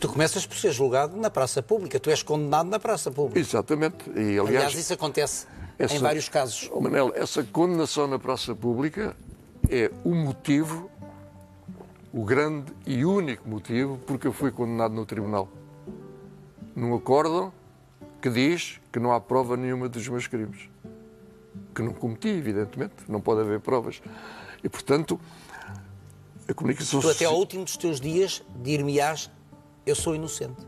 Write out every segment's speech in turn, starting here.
Tu começas por ser julgado na praça pública, tu és condenado na praça pública. Exatamente. E, aliás, Aliás, isso acontece essa- em vários casos. Oh, Manel, essa condenação na praça pública é o motivo, o grande e único motivo porque eu fui condenado no tribunal. Num acórdão que diz que não há prova nenhuma dos meus crimes. Que não cometi, evidentemente. Não pode haver provas. E, portanto, a comunicação Tu até ao social- último dos teus dias dir-me-ás, eu sou inocente.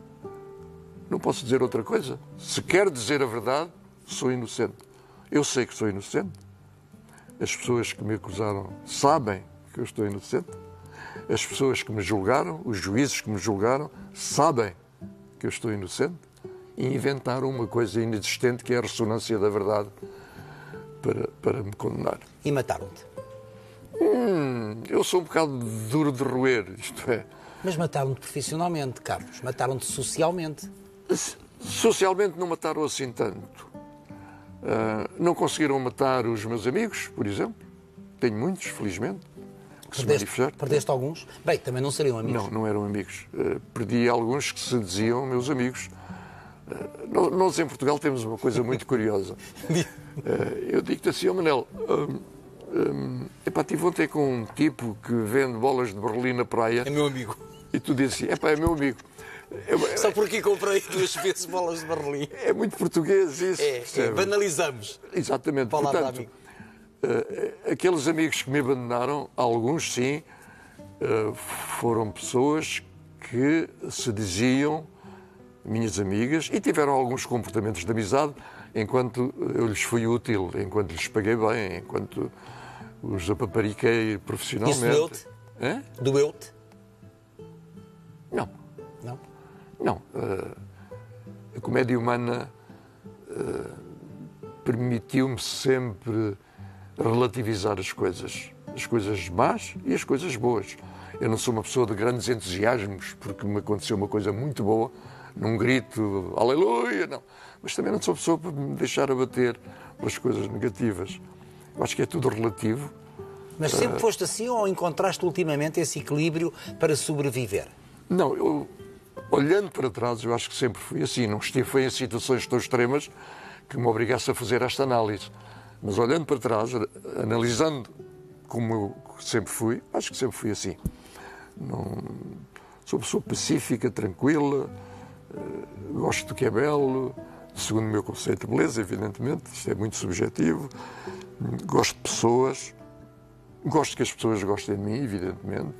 Não posso dizer outra coisa. Se quer dizer a verdade, sou inocente. Eu sei que sou inocente. As pessoas que me acusaram sabem que eu estou inocente. As pessoas que me julgaram, os juízes que me julgaram, sabem que eu estou inocente e inventaram uma coisa inexistente que é a ressonância da verdade para, para me condenar. E mataram-te. Eu sou um bocado duro de roer, isto é. Mas mataram-te profissionalmente, Carlos. Mataram-te socialmente. Socialmente não mataram assim tanto. Ah, não conseguiram matar os meus amigos, por exemplo. Tenho muitos, felizmente, Perdeste, perdeste alguns? Bem, também não seriam amigos. Não, não eram amigos. Ah, perdi alguns que se diziam meus amigos. Nó- nós em Portugal temos uma coisa muito curiosa. Ah, eu digo-te assim, ó Manel, hum, hum, epá, estive ontem com um tipo que vende bolas de Berlim na praia É meu amigo. E tu dizes assim, epá, é meu amigo. É, Só porque comprei duas vezes bolas de Berlim. é muito português isso. É, é, banalizamos. Exatamente. Palavra Portanto, amigo. eh, aqueles amigos que me abandonaram, alguns sim, eh, foram pessoas que se diziam minhas amigas e tiveram alguns comportamentos de amizade enquanto eu lhes fui útil, enquanto lhes paguei bem, enquanto os apapariquei profissionalmente. Isso doeu-te? Doeu-te? Não. Não? Não. eh, a comédia humana eh, permitiu-me sempre relativizar as coisas. As coisas más e as coisas boas. Eu não sou uma pessoa de grandes entusiasmos porque me aconteceu uma coisa muito boa, num grito, aleluia, não. Mas também não sou pessoa para me deixar abater pelas coisas negativas. Eu acho que é tudo relativo. Mas sempre foste assim ou encontraste ultimamente esse equilíbrio para sobreviver? Não, eu, olhando para trás, eu acho que sempre fui assim. Não estive em situações tão extremas que me obrigasse a fazer esta análise. Mas olhando para trás, analisando como eu sempre fui, acho que sempre fui assim. Não, sou pessoa pacífica, tranquila, eh, gosto do que é belo, segundo o meu conceito de beleza, evidentemente, isto é muito subjetivo. Gosto de pessoas, gosto que as pessoas gostem de mim, evidentemente.